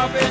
help it.